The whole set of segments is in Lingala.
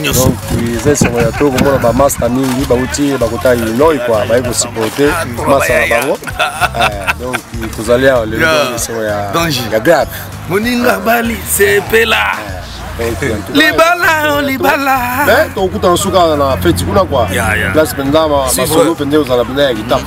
nyonso eza esengo ya to komona bamasta mingi bauti bakota illinois kua baye kosupporte masta na bango eh, donc tozali awa lelo esengo ya grave moninga bali sepela libala libala tokokutana suka na feti kuna kua place mpenza masolo mpenza ozala mpenza ya kitapa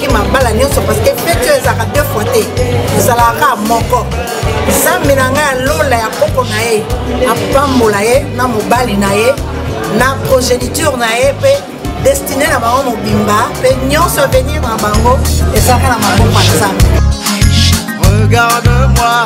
mabala nyonso parce que feti oyo ezalaka deux fois te ezalaka kaka moko nzambe na ngai ya lola ya koko na ye apambola ye na mobali na ye na progéniture na ye mpe destine na bango mobimba mpe nyonso avenir na bango ezalaka na maboko ya nzambe Regarde-moi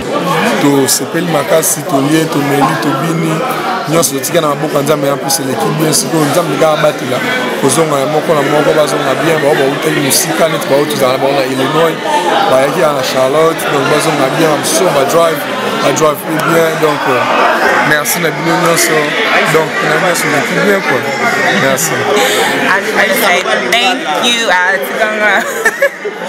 tosepeli makasi tolie tomeli tobini nyonso totika na maboko ya nzambe ya mposa eleki bien sikoyo nzambe kaka abatela kozonga ya moko na moko bazonga bien bao bautaki mosika neti bao tozala na bango na illinois bayaki ya na charlotte donc bazonga bien bamosusu badrive badrive pe bien donc euh, merci na bino nyonso donc na nyonso eleki bien quoi merci Thank you, uh,